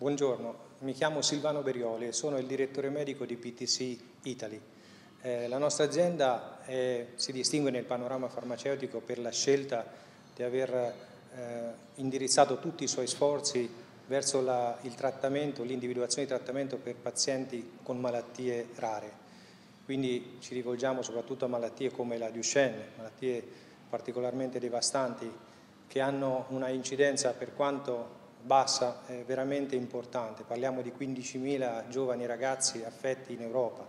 Buongiorno, mi chiamo Silvano Berioli e sono il direttore medico di PTC Italy. Eh, la nostra azienda è, si distingue nel panorama farmaceutico per la scelta di aver eh, indirizzato tutti i suoi sforzi verso la, il trattamento, l'individuazione di trattamento per pazienti con malattie rare. Quindi ci rivolgiamo soprattutto a malattie come la Duchenne, malattie particolarmente devastanti che hanno una incidenza per quanto bassa è veramente importante, parliamo di 15.000 giovani ragazzi affetti in Europa.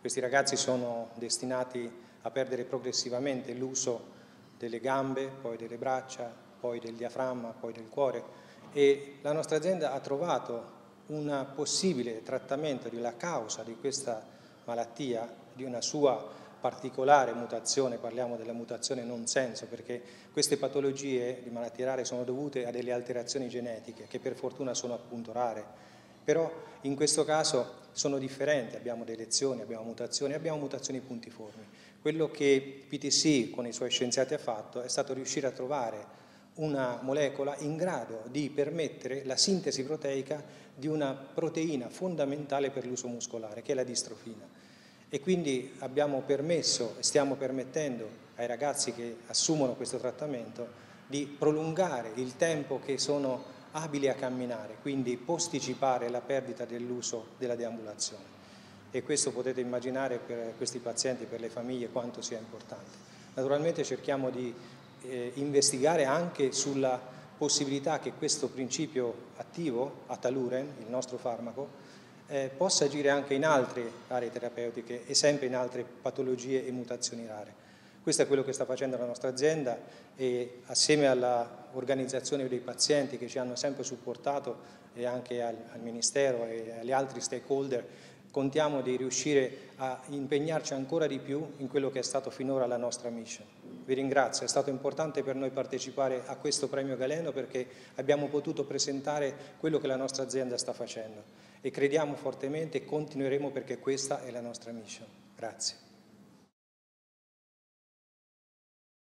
Questi ragazzi sono destinati a perdere progressivamente l'uso delle gambe, poi delle braccia, poi del diaframma, poi del cuore e la nostra azienda ha trovato un possibile trattamento della causa di questa malattia, di una sua particolare mutazione, parliamo della mutazione non senso, perché queste patologie di malattie rare sono dovute a delle alterazioni genetiche che per fortuna sono appunto rare, però in questo caso sono differenti, abbiamo delezioni, abbiamo mutazioni, abbiamo mutazioni puntiformi. Quello che PTC con i suoi scienziati ha fatto è stato riuscire a trovare una molecola in grado di permettere la sintesi proteica di una proteina fondamentale per l'uso muscolare, che è la distrofina e quindi abbiamo permesso e stiamo permettendo ai ragazzi che assumono questo trattamento di prolungare il tempo che sono abili a camminare, quindi posticipare la perdita dell'uso della deambulazione. E questo potete immaginare per questi pazienti, per le famiglie, quanto sia importante. Naturalmente cerchiamo di eh, investigare anche sulla possibilità che questo principio attivo, Ataluren, il nostro farmaco, eh, possa agire anche in altre aree terapeutiche e sempre in altre patologie e mutazioni rare. Questo è quello che sta facendo la nostra azienda e assieme all'organizzazione dei pazienti che ci hanno sempre supportato e anche al, al Ministero e agli altri stakeholder contiamo di riuscire a impegnarci ancora di più in quello che è stato finora la nostra mission. Vi ringrazio, è stato importante per noi partecipare a questo premio Galeno perché abbiamo potuto presentare quello che la nostra azienda sta facendo e crediamo fortemente e continueremo perché questa è la nostra mission. Grazie.